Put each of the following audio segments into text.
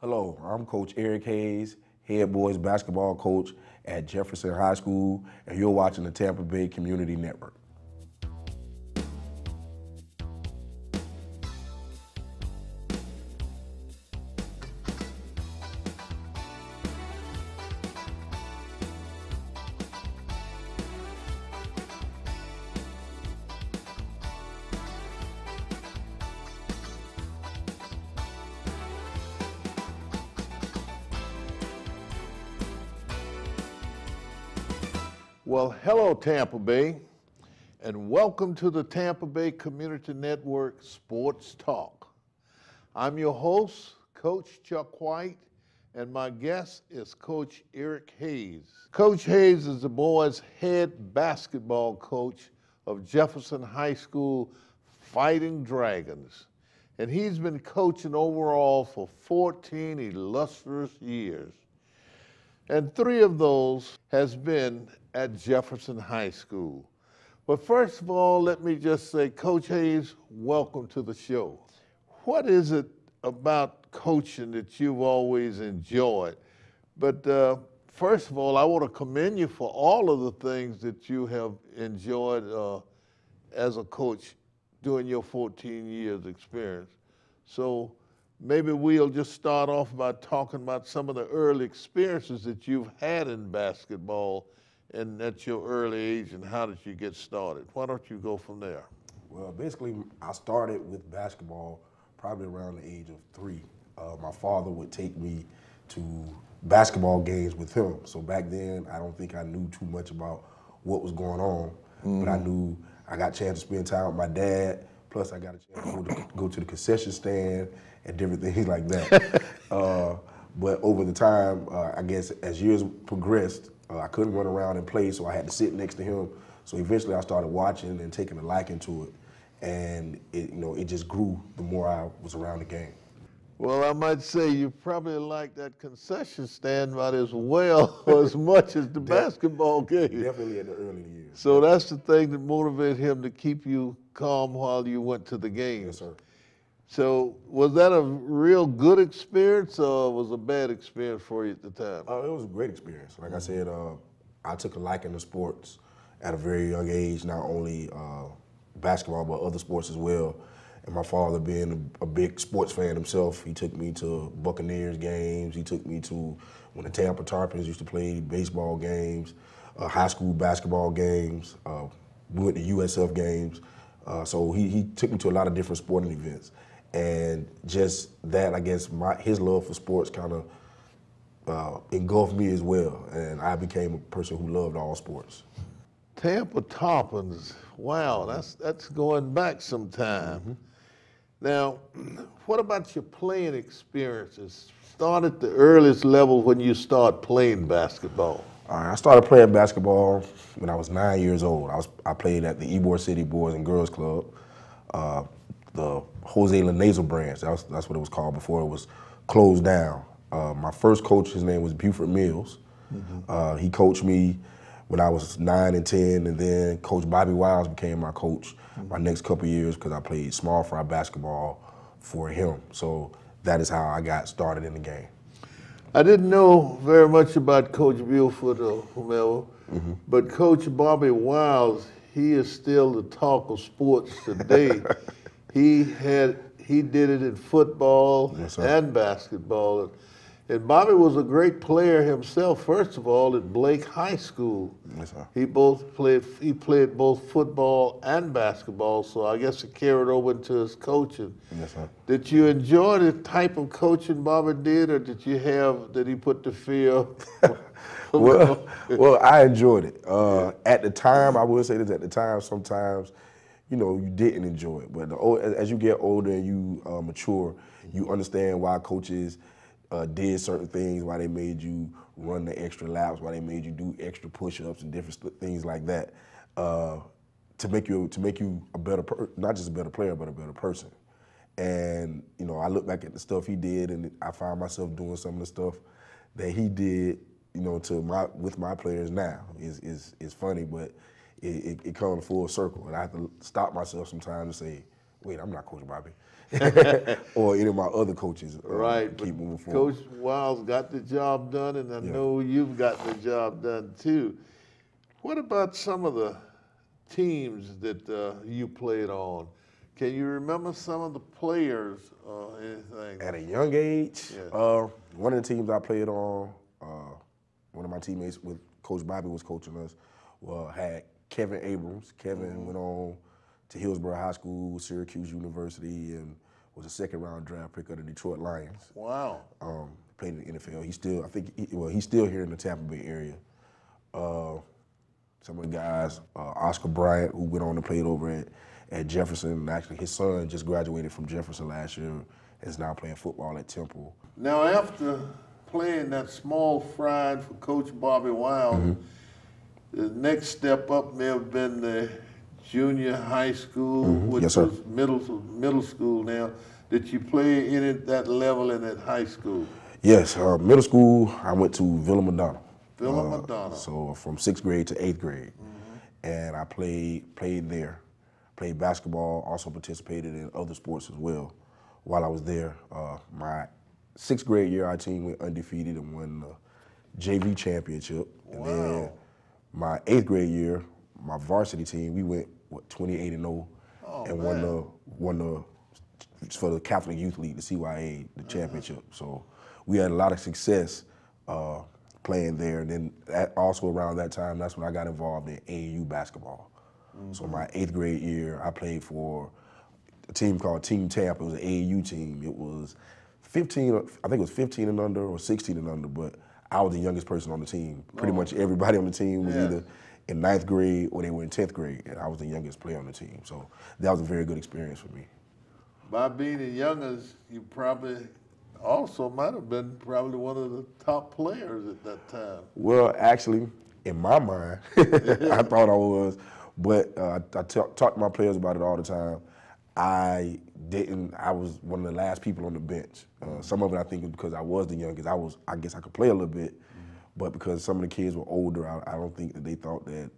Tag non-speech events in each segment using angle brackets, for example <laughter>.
Hello, I'm Coach Eric Hayes, head boys basketball coach at Jefferson High School, and you're watching the Tampa Bay Community Network. Tampa Bay, and welcome to the Tampa Bay Community Network Sports Talk. I'm your host, Coach Chuck White, and my guest is Coach Eric Hayes. Coach Hayes is the boys' head basketball coach of Jefferson High School Fighting Dragons, and he's been coaching overall for 14 illustrious years and three of those has been at Jefferson High School. But first of all, let me just say, Coach Hayes, welcome to the show. What is it about coaching that you've always enjoyed? But uh, first of all, I want to commend you for all of the things that you have enjoyed uh, as a coach during your 14 years experience. So maybe we'll just start off by talking about some of the early experiences that you've had in basketball and at your early age and how did you get started? Why don't you go from there? Well, basically, I started with basketball probably around the age of three. Uh, my father would take me to basketball games with him. So back then, I don't think I knew too much about what was going on, mm-hmm. but I knew I got a chance to spend time with my dad. Plus, I got a chance to go to, go to the concession stand and different things like that. <laughs> uh, but over the time, uh, I guess as years progressed, uh, I couldn't run around and play, so I had to sit next to him. So eventually, I started watching and taking a liking to it, and it, you know, it just grew the more I was around the game. Well, I might say you probably like that concession stand about as well <laughs> as much as the basketball game. Definitely in the early years. So that's the thing that motivated him to keep you calm while you went to the game. Yes, sir. So was that a real good experience or was it a bad experience for you at the time? Uh, it was a great experience. Like I said, uh, I took a liking to sports at a very young age, not only uh, basketball, but other sports as well. And my father being a, a, big sports fan himself, he took me to Buccaneers games. He took me to when the Tampa Tarpons used to play baseball games, uh, high school basketball games. Uh, we went to USF games. Uh, so he, he took me to a lot of different sporting events and just that I guess my his love for sports kind of uh, engulfed me as well, and I became a person who loved all sports. Tampa Tarpons, wow, that's that's going back some time. Mm-hmm. Now, what about your playing experiences? Start at the earliest level when you start playing basketball. I started playing basketball when I was nine years old. I was I played at the Ybor City Boys and Girls Club. Uh, the Jose Linazzo branch. That was, that's what it was called before it was closed down. Uh, my first coach, his name was Buford Mills. Mm-hmm. Uh, he coached me when I was nine and ten, and then Coach Bobby Wiles became my coach mm-hmm. my next couple years because I played small fry basketball for him. So that is how I got started in the game. I didn't know very much about Coach Buford or whomever, mm-hmm. but Coach Bobby Wiles, he is still the talk of sports today. <laughs> He had he did it in football yes, and basketball. And Bobby was a great player himself. First of all, at Blake High School, yes, sir. he both played. He played both football and basketball. So I guess it carried over into his coaching. Yes, sir. Did you enjoy the type of coaching Bobby did, or did you have? Did he put the fear? <laughs> well, <laughs> well, I enjoyed it. Uh, at the time, I would say this. At the time, sometimes you know you didn't enjoy it. But the, as you get older and you uh, mature, you understand why coaches uh, did certain things, why they made you run the extra laps, why they made you do extra push-ups and different things like that, uh, to make you to make you a better, per- not just a better player, but a better person. And you know, I look back at the stuff he did, and I find myself doing some of the stuff that he did, you know, to my with my players now. is is is funny, but it, it, it comes full circle. And I have to stop myself sometimes and say, wait, I'm not Coach Bobby, <laughs> or any of my other coaches. uh, Right, keep moving forward. Coach Wiles got the job done, and I Yeah. know you've got the job done too. What about some of the teams that uh, you played on? Can you remember some of the players or anything? At a young age, Yeah. uh, one of the teams I played on, uh, one of my teammates with Coach Bobby was coaching us, well, had Kevin Abrams. Kevin Mm-hmm. went on to Hillsborough High School, Syracuse University, and was a second round draft pick of the Detroit Lions. Wow. Um, played in the NFL. He's still, I think, he, well, he's still here in the Tampa Bay area. Uh, some of the guys, uh, Oscar Bryant, who went on to play over at, at Jefferson. Actually, his son just graduated from Jefferson last year and is now playing football at Temple. Now, after playing that small fried for Coach Bobby Wiles, Mm-hmm. the next step up may have been the junior high school, which Mm-hmm. Yes, sir. was middle middle school. Now, did you play in at that level in that high school? Yes, uh, middle school, I went to Villa Madonna. Villa Uh, Madonna. So from sixth grade to eighth grade, and I played played there, played basketball. Also participated in other sports as well. While I was there, uh, my sixth grade year, our team went undefeated and won the JV championship. And then Wow. my eighth grade year, my varsity team, we went what 28 and 0, Oh, and won the won the for the Catholic Youth League, the CYA, the championship. So we had a lot of success uh, playing there. And then that, also around that time, that's when I got involved in AAU basketball. So my eighth grade year, I played for a team called Team Tampa. It was an AAU team. It was 15, I think it was 15 and under or 16 and under, but I was the youngest person on the team. Pretty much everybody on the team was Yeah. either in ninth grade or they were in 10th grade, and I was the youngest player on the team. So that was a very good experience for me. By being the youngest, you probably also might have been probably one of the top players at that time. Well, actually, in my mind, <laughs> I thought I was, but uh, I talk, talk to my players about it all the time. I didn't. I was one of the last people on the bench. Uh, some of it I think is because I was the youngest. I was. I guess I could play a little bit, but because some of the kids were older, I, I don't think that they thought that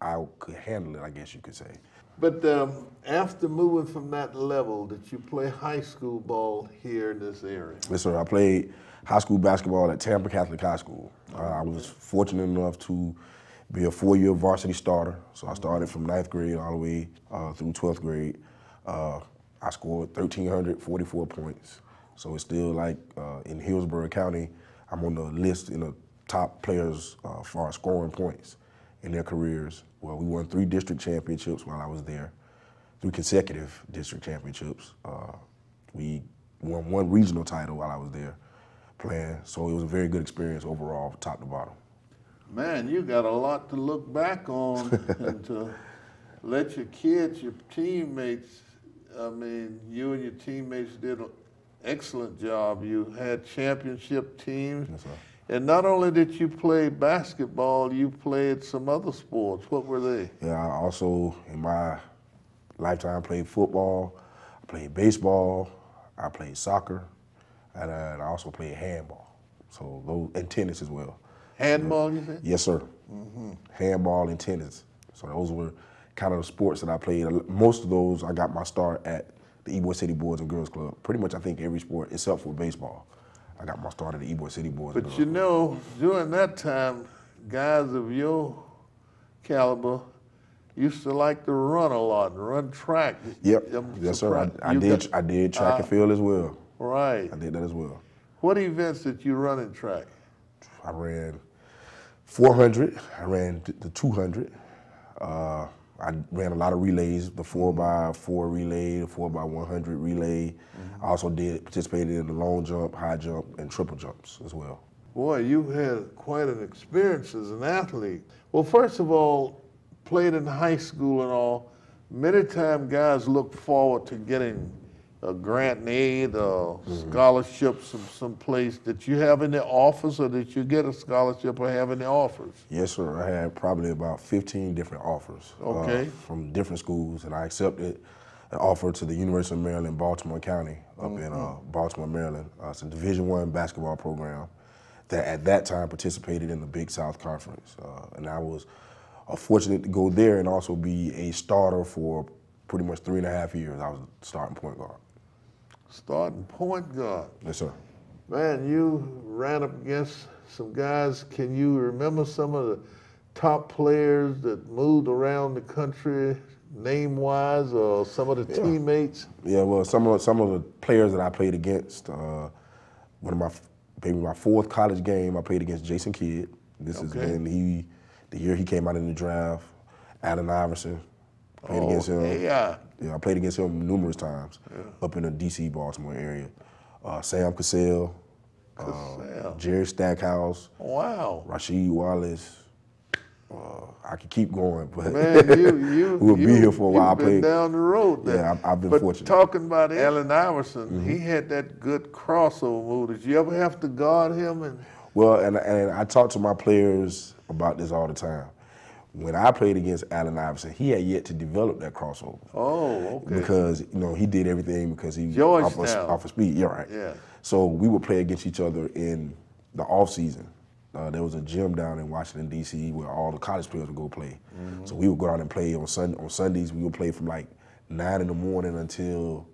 I could handle it. I guess you could say. But um, after moving from that level, did you play high school ball here in this area? Yes, sir. I played high school basketball at Tampa Catholic High School. Uh, I was fortunate enough to be a four-year varsity starter. So I started from ninth grade all the way uh, through 12th grade. Uh, I scored 1,344 points. So it's still like uh, in Hillsborough County, I'm on the list in the top players uh, far as scoring points in their careers. Well, we won three district championships while I was there, three consecutive district championships. Uh, we won one regional title while I was there playing. So it was a very good experience overall, top to bottom. Man, you got a lot to look back on <laughs> and to let your kids, your teammates, I mean, you and your teammates did an excellent job. You had championship teams. Yes. And not only did you play basketball, you played some other sports. What were they? Yeah, I also in my lifetime played football, I played baseball, I played soccer, and, uh, and I also played handball. So those and tennis as well. Handball, you said? Yes, sir. Handball and tennis. So those were kind of the sports that I played. Most of those I got my start at the Ybor City Boys and Girls Club. Pretty much, I think every sport except for baseball, I got my start at the Ybor City Boys. But you know, during that time, guys of your caliber used to like to run a lot, and run track. Yep. I'm yes, sir. I, I did. got- I did track and uh, field as well. Right. I did that as well. What events did you run in track? I ran 400. I ran the 200. Uh, I ran a lot of relays, the four by four relay, the four by 100 relay. Mm-hmm. I also did participated in the long jump, high jump, and triple jumps as well. Boy, you had quite an experience as an athlete. Well, first of all, played in high school and all. Many times guys look forward to getting a grant and aid or scholarship some someplace. that you have any offers or that you get a scholarship or have any offers? Yes, sir. I had probably about 15 different offers uh, from different schools, and I accepted an offer to the University of Maryland, Baltimore County, up in uh, Baltimore, Maryland. Uh, it's a Division One basketball program that at that time participated in the Big South Conference, uh, and I was uh, fortunate to go there and also be a starter for pretty much three and a half years, I was starting point guard. Starting point guard. Yes, sir. Man, you ran up against some guys. Can you remember some of the top players that moved around the country, name wise, or some of the teammates? Yeah, well, some of some of the players that I played against, uh, one of my maybe my fourth college game, I played against Jason Kidd. This Okay. been he the year he came out in the draft. Allen Iverson played Oh, against him. yeah. Yeah, I played against him numerous times up in the D.C. Baltimore area. Uh, Sam Cassell, uh, Cassell. Jerry Stackhouse, Wow. Rasheed Wallace. Uh, I could keep going, but Man, you you <laughs> we'll be here for a while. You've been played. down the road. Then. Yeah, I've- I've been but fortunate. talking about Allen Iverson, he had that good crossover move. Did you ever have to guard him? And Well, and and I talk to my players about this all the time. When I played against Allen Iverson, he had yet to develop that crossover oh, okay. because you know he did everything because he off of, off of speed. Yeah, right. Yeah. So we would play against each other in the off season. Uh, there was a gym down in Washington D.C. where all the college players would go play. Mm-hmm. So we would go out and play on Sun on Sundays. We would play from like nine in the morning until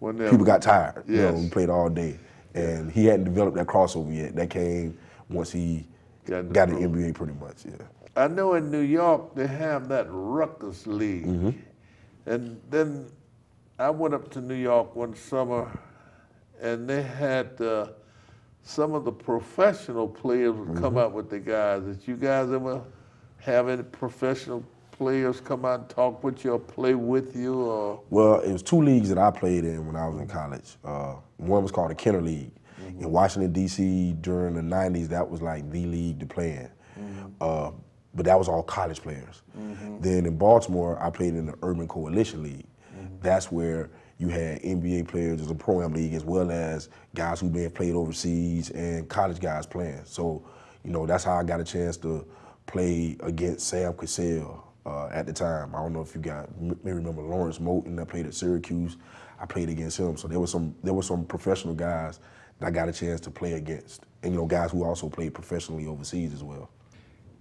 when they- people got tired. You know, we played all day, and he hadn't developed that crossover yet. That came once he Got got, the an NBA pretty much. Yeah. I know in New York they have that Rucker League, Mm-hmm. and then I went up to New York one summer, and they had uh, some of the professional players would come Mm-hmm. out with the guys. Did you guys ever have any professional players come out and talk with you or play with you? Or Well, it was two leagues that I played in when I was in college. Uh, one was called the Kenner League in Washington D.C. during the '90s. That was like the league to play in, uh, but that was all college players. Then in Baltimore, I played in the Urban Coalition League. That's where you had NBA players as a pro am league, as well as guys who may have played overseas and college guys playing. So, you know, that's how I got a chance to play against Sam Cassell uh, at the time. I don't know if you got may remember Lawrence Moten that played at Syracuse. I played against him. So there was some there were some professional guys that I got a chance to play against, and you know guys who also played professionally overseas as well.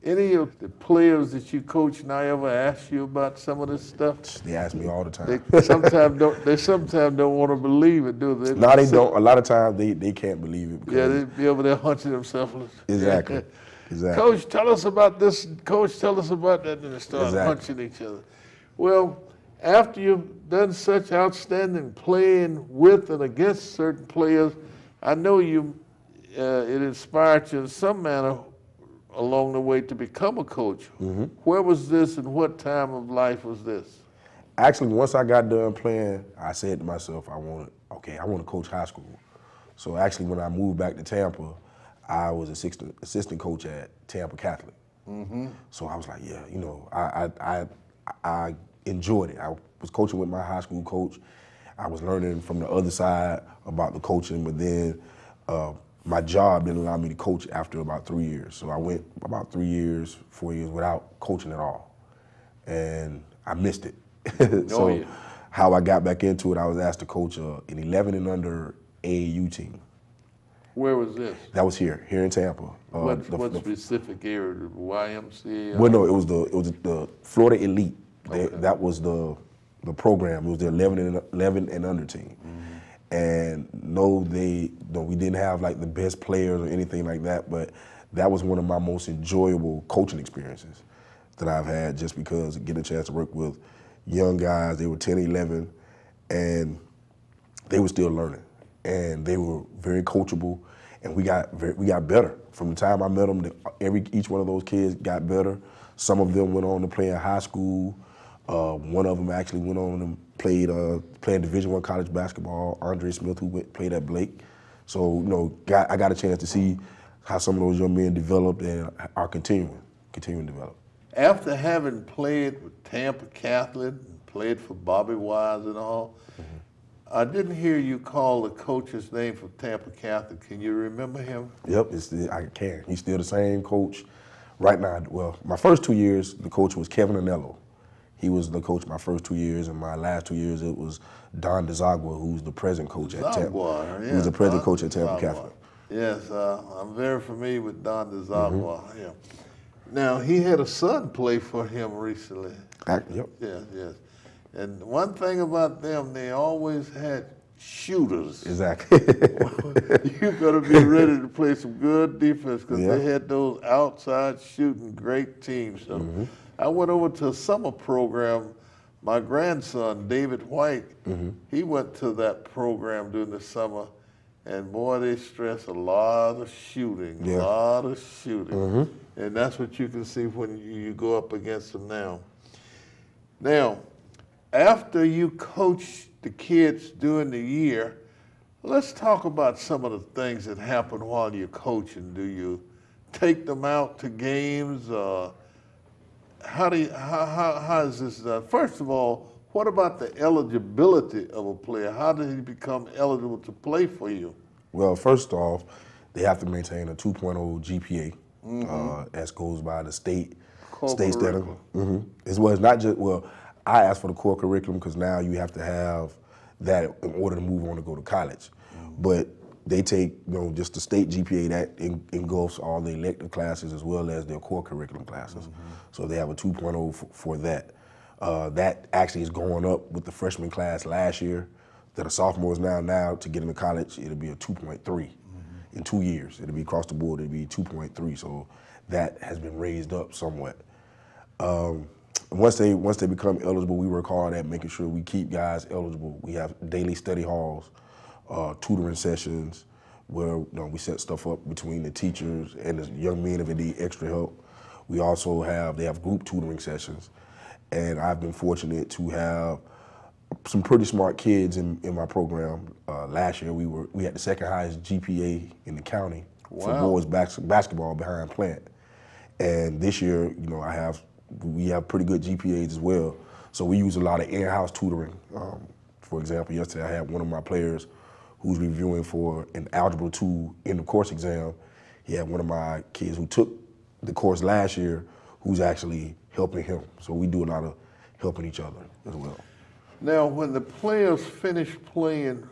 Any of the players that you coach now ever ask you about some of this stuff? They ask me all the time. They sometimes don't. They sometimes don't want to believe it, do they? no, they don't. A lot of times they, they can't believe it. Yeah, they be over there hunching themselves. Exactly. <laughs> Exactly. Coach, tell us about this. Coach, tell us about that. And they start Exactly. hunching each other. Well, after you've done such outstanding playing with and against certain players, I know you. Uh, it inspired you in some manner along the way to become a coach. Mm-hmm. Where was this, and what time of life was this? Actually, once I got done playing, I said to myself, I want okay, I want to coach high school. So actually, when I moved back to Tampa, I was assistant assistant coach at Tampa Catholic. So I was like, yeah, you know, I I, I I enjoyed it. I was coaching with my high school coach. I was learning from the other side about the coaching, but then uh, my job didn't allow me to coach after about three years. So I went about three years, four years without coaching at all, and I missed it. <laughs> so Oh, yeah. how I got back into it, I was asked to coach uh, an 11 and under AAU team. Where was this? That was here, here in Tampa. Uh, what the- what the- specific area? The YMCA? well, no, it was the it was the Florida Elite. They, That was the the program. It was the 11 and 11 and under team. And no, they no, we didn't have like the best players or anything like that, but that was one of my most enjoyable coaching experiences that I've had just because getting a chance to work with young guys, they were 10, 11, and they were still learning, and they were very coachable, and we got very, we got better from the time I met them. Every each one of those kids got better. Some of them went on to play in high school. Uh, one of them actually went on and played uh, playing Division One college basketball. Andre Smith, who went, played at Blake. So you know, got, I got a chance to see how some of those young men developed and are continuing continuing to develop. After having played with Tampa Catholic and played for Bobby Wiles and all, I didn't hear you call the coach's name for Tampa Catholic. Can you remember him? Yep, it's the, I can. He's still the same coach right now. Well, my first two years, the coach was Kevin Anello. He was the coach my first two years, and my last two years it was Don DeZagua, who's the present coach at Tampa. Yeah, Who's the present Don coach at Tampa Zagua. Catholic. Yes, uh, I'm very familiar with Don DeZagua. Mm-hmm. Yeah. Now he had a son play for him recently. Ac- Yep. Yes, yes. And one thing about them, they always had shooters. Exactly. <laughs> you better be ready to play some good defense because Yeah. they had those outside shooting great teams. So Mm-hmm. I went over to a summer program. My grandson, David White, Mm-hmm. he went to that program during the summer. And boy, they stress a lot of shooting, a Yeah. Mm-hmm. lot of shooting. And that's what you can see when you, you go up against them now. Now, after you coach the kids during the year, let's talk about some of the things that happen while you're coaching. Do you take them out to games? Uh, how do you, how, how, how is this done? First of all, what about the eligibility of a player? How does he become eligible to play for you? well, first off, they have to maintain a 2.0 GPA, uh, as goes by the state Core state standard. curriculum. hmm As well as not just well, I asked for the core curriculum because now you have to have that in order to move on to go to college. But they take you know just the state GPA that en- engulfs all the elective classes as well as their core curriculum classes. So they have a 2.0 for, for that. Uh, that actually is going up with the freshman class last year. That are sophomores now. Now to get into college, it'll be a 2.3 in two years. It'll be across the board. It'll be 2.3. So that has been raised up somewhat. Um, once they once they become eligible, we work hard at making sure we keep guys eligible. We have daily study halls, uh, tutoring sessions, where you know, we set stuff up between the teachers and the young men if they need extra help. We also have they have group tutoring sessions, and I've been fortunate to have some pretty smart kids in, in my program. Uh, last year we were we had the second highest GPA in the county for Wow. boys bas- basketball behind Plant. And this year, you know, I have we have pretty good GPAs as well. So we use a lot of in-house tutoring. Um, for example, yesterday I had one of my players who's reviewing for an Algebra 2 in the course exam. He had one of my kids who took the course last year who's actually helping him. So we do a lot of helping each other as well. Now, when the players finish playing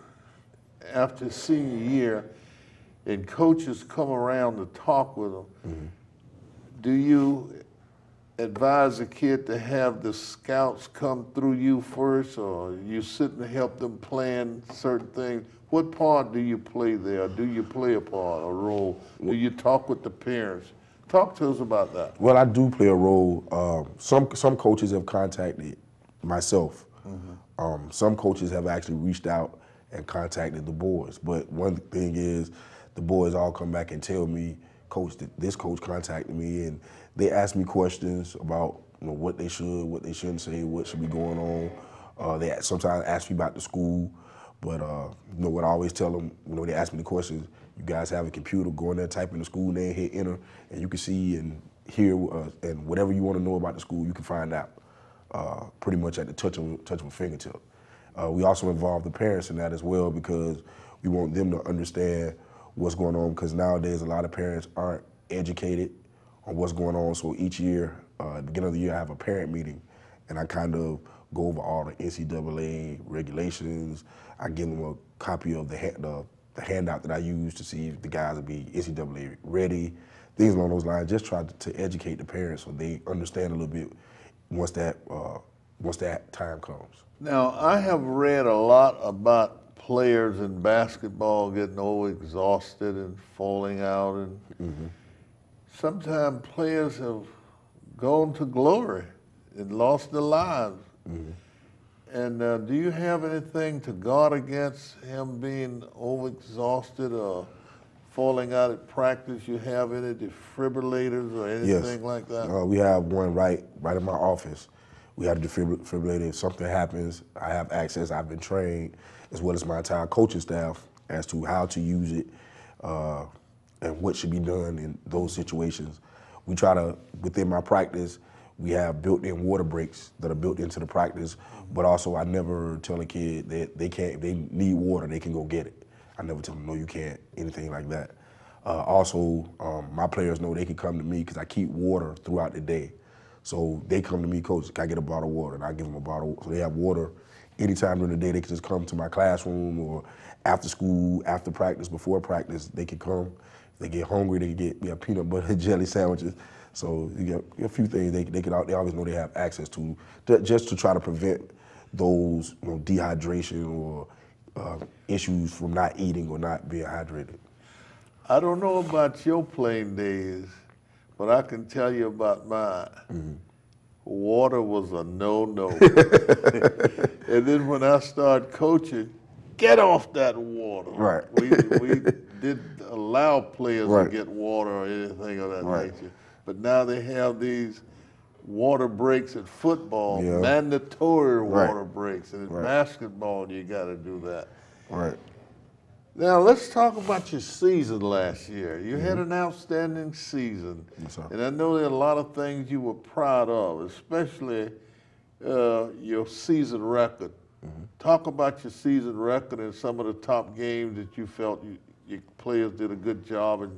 after senior year and coaches come around to talk with them, mm-hmm. do you advise a kid to have the scouts come through you first or you sit and help them plan certain things? What part do you play there? Do you play a part, a role? Do you talk with the parents? Talk to us about that. Well, I do play a role. Um, some some coaches have contacted myself. Um, some coaches have actually reached out and contacted the boys. But one thing is, the boys all come back and tell me, Coach, th- this coach contacted me, and they ask me questions about you know what they should, what they shouldn't say, what should be going on. Uh, they sometimes ask me about the school. But uh, you know what I always tell them when they ask me the questions, you guys have a computer, go in there, type in the school name, hit enter, and you can see and hear uh, and whatever you want to know about the school, you can find out uh, pretty much at the touch of touch of a fingertip. Uh, we also involve the parents in that as well because we want them to understand what's going on because nowadays a lot of parents aren't educated on what's going on. So each year, uh, beginning of the year, I have a parent meeting, and I kind of go over all the NCAA regulations. I give them a copy of the, the the handout that I use to see if the guys will be NCAA ready, things along those lines. Just try to, to educate the parents so they understand a little bit once that uh, once that time comes. Now, I have read a lot about players in basketball getting overexhausted and falling out, and sometimes players have gone to glory and lost their lives. And uh, do you have anything to guard against him being overexhausted or falling out at practice? You have any defibrillators or anything like that? Uh, we have one right right in my office. We have a defibrillator. If something happens, I have access. I've been trained, as well as my entire coaching staff, as to how to use it uh, and what should be done in those situations. We try to, within my practice, we have built-in water breaks that are built into the practice. But also, I never tell a kid that they can't. They need water, they can go get it. I never tell them no, you can't. Anything like that. Uh, also, um, my players know they can come to me because I keep water throughout the day. So they come to me, coach, can I get a bottle of water? And I give them a bottle. So they have water anytime during the day. They can just come to my classroom or after school, after practice, before practice. They can come. If they get hungry, they can get peanut butter <laughs> jelly sandwiches. So you get a few things they, they can. al- They always know they have access to, just to try to prevent those you know, dehydration or uh, issues from not eating or not being hydrated. I don't know about your playing days, but I can tell you about mine. Water was a no-no. <laughs> <laughs> and then when I started coaching, get off that water. Right. We, we <laughs> didn't allow players Right. to get water or anything of that Right. nature. But now they have these water breaks at football, Yeah. mandatory Right. water breaks. And in Right. basketball, you got to do that. Right. Now let's talk about your season last year. You had an outstanding season, Mm-hmm. Yes, sir. and I know there are a lot of things you were proud of, especially uh, your season record. Mm-hmm. Talk about your season record and some of the top games that you felt you, your players did a good job and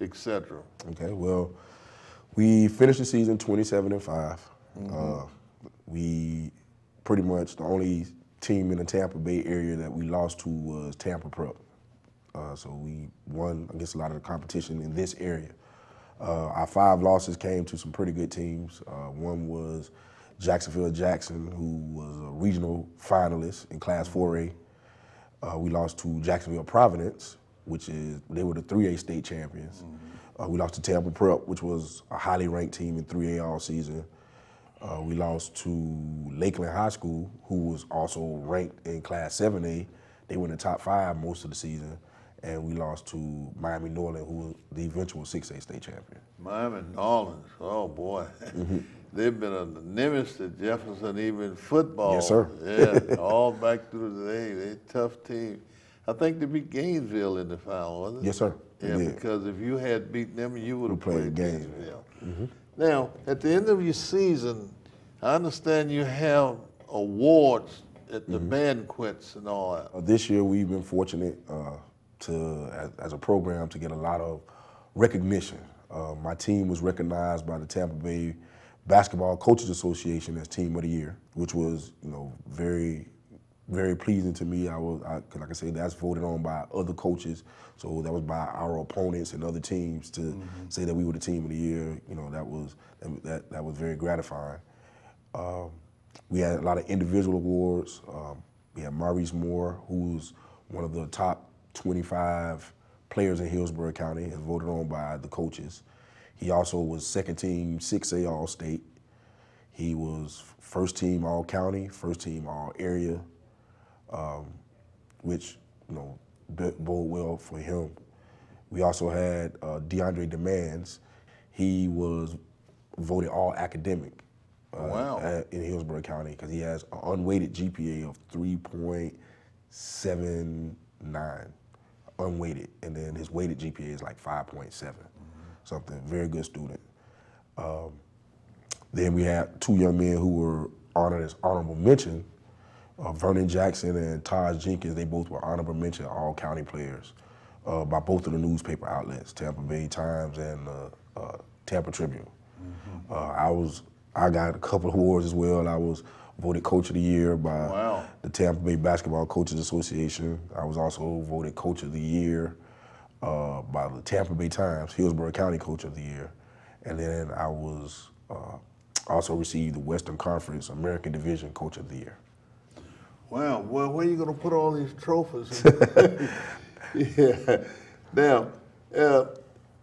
etc. Okay, well, we finished the season 27 and 5. Uh, we pretty much the only team in the Tampa Bay area that we lost to was Tampa Prep. Uh, so we won against a lot of the competition in this area. Uh, our five losses came to some pretty good teams. Uh, one was Jacksonville Jackson, who was a regional finalist in Class 4A. Uh, we lost to Jacksonville Providence, which is they were the 3A state champions. Uh, we lost to Tampa Prep, which was a highly ranked team in 3A all season. Uh, we lost to Lakeland High School, who was also ranked in Class 7A. They were in the top five most of the season. And we lost to Miami Norland, who was the eventual 6A state champion. Miami Norland, oh boy. Mm-hmm. <laughs> They've been a nemesis to Jefferson, even football. Yes, sir. Yeah, <laughs> all back through the day. They're a tough team. I think they beat Gainesville in the final, wasn't it? Yes, sir. They Yeah, because if you had beaten them, you would have played, played Gainesville. Gainesville. Now, at the end of your season, I understand you have awards at the Mm-hmm. banquets and all that. Uh, this year, we've been fortunate uh, to, as, as a program, to get a lot of recognition. Uh, my team was recognized by the Tampa Bay Basketball Coaches Association as Team of the Year, which was, you know, very, very pleasing to me. I was, I, like I said, that's voted on by other coaches, so that was by our opponents and other teams to say that we were the Team of the Year. You know, that was that that was very gratifying. Um, we had a lot of individual awards. Um, we had Maurice Moore, who's one of the top 25 players in Hillsborough County, and voted on by the coaches. He also was second team 6A All State. He was first team All County, first team All Area, um, which you know bode well for him. We also had uh, DeAndre Demands. He was voted All Academic uh, Wow. at- in Hillsborough County because he has an unweighted GPA of 3.79, unweighted, and then his weighted GPA is like 5.7, something. Very good student. Um, then we had two young men who were honored as honorable mention. Uh, Vernon Jackson and Taj Jenkins, they both were honorable mention all county players uh, by both of the newspaper outlets, Tampa Bay Times and uh, uh, Tampa Tribune. Uh, I was, I got a couple of awards as well. I was voted Coach of the Year by Wow. the Tampa Bay Basketball Coaches Association. I was also voted Coach of the Year uh, by the Tampa Bay Times, Hillsborough County Coach of the Year, and then I was uh, also received the Western Conference American Division Coach of the Year. Wow. Well, where are you going to put all these trophies? <laughs> <laughs> yeah. Now, uh,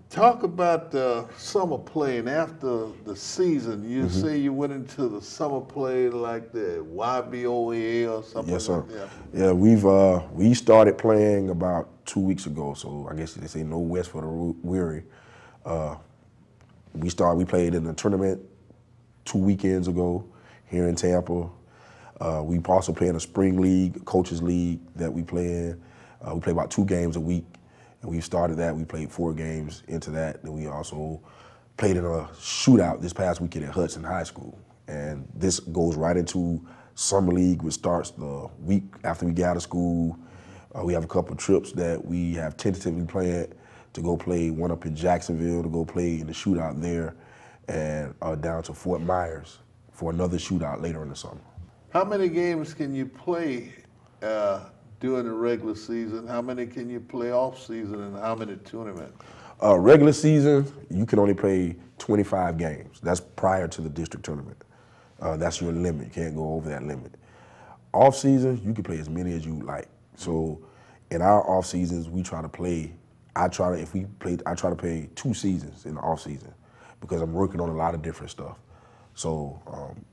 talk about uh, summer play. And after the season, you Mm-hmm. say you went into the summer play like the YBOA or something Yes, sir. like that. Yeah, we've uh, we started playing about two weeks ago. So I guess they say no west for the weary. Uh, we started. We played in the tournament two weekends ago here in Tampa. Uh, we also play in a spring league, coaches league that we play in. Uh, we play about two games a week, and we started that. We played four games into that. and we also played in a shootout this past weekend at Hudson High School, and this goes right into summer league, which starts the week after we get out of school. Uh, we have a couple trips that we have tentatively planned to go play. One up in Jacksonville to go play in the shootout there, and uh, down to Fort Myers for another shootout later in the summer. How many games can you play uh, during the regular season? How many can you play off season, and how many tournaments? Uh, regular season, you can only play 25 games. That's prior to the district tournament. Uh, that's your limit. You can't go over that limit. off season, you can play as many as you like. So in our off seasons, we try to play. I try to if we play, I try to play two seasons in the off season because I'm working on a lot of different stuff. So um,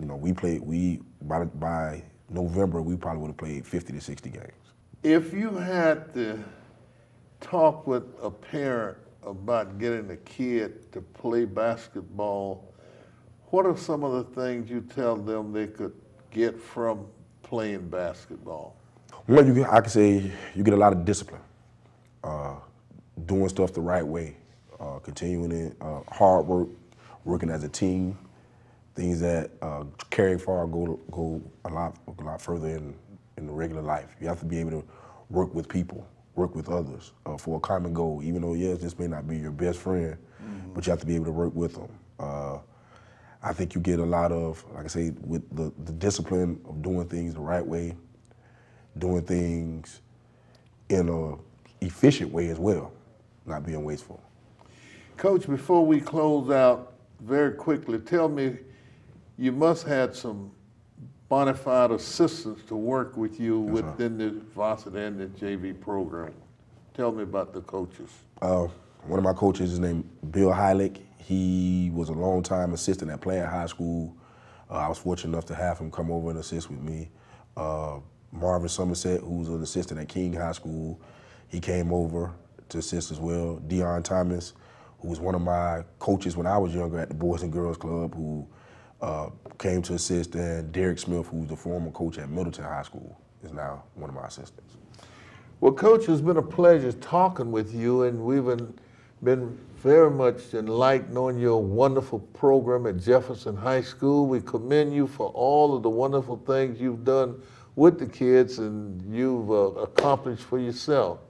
you know, we played. We by by November, we probably would have played 50 to 60 games. If you had to talk with a parent about getting a kid to play basketball, what are some of the things you tell them they could get from playing basketball? Well, you I can say you get a lot of discipline, uh, doing stuff the right way, uh, continuing it, uh, hard work, working as a team, things that uh, carry far go go a lot a lot further in in the regular life. You have to be able to work with people, work with others uh, for a common goal. Even though yes, this may not be your best friend, mm-hmm. but you have to be able to work with them. Uh, I think you get a lot of, like I say, with the, the discipline of doing things the right way, doing things in a efficient way as well, not being wasteful. Coach, before we close out very quickly, tell me, you must have some bona fide assistants to work with you within the varsity and the JV program. Tell me about the coaches. Uh, one of my coaches is named Bill Heilig. He was a long-time assistant at Plant High School. Uh, I was fortunate enough to have him come over and assist with me. Uh, Marvin Somerset, who was an assistant at King High School, he came over to assist as well. Dion Thomas, who was one of my coaches when I was younger at the Boys and Girls Club, who uh, came to assist, and Derek Smith, who's the former coach at Middleton High School, is now one of my assistants. Well, Coach, it's been a pleasure talking with you, and we've been, been very much enlightened on your wonderful program at Jefferson High School. We commend you for all of the wonderful things you've done with the kids and you've uh, accomplished for yourself.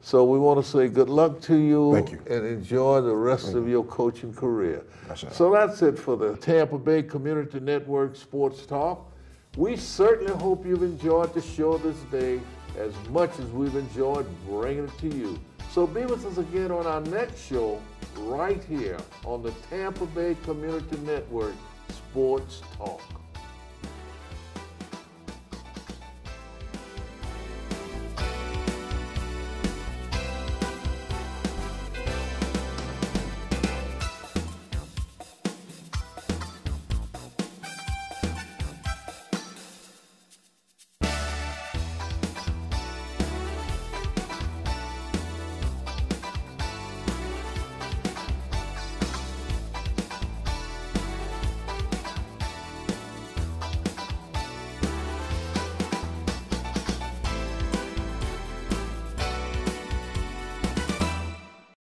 So we want to say good luck to you, you. and enjoy the rest Thank of your coaching career. That's so that's it for the Tampa Bay Community Network Sports Talk. We certainly hope you've enjoyed the show this day as much as we've enjoyed bringing it to you. So be with us again on our next show right here on the Tampa Bay Community Network Sports Talk.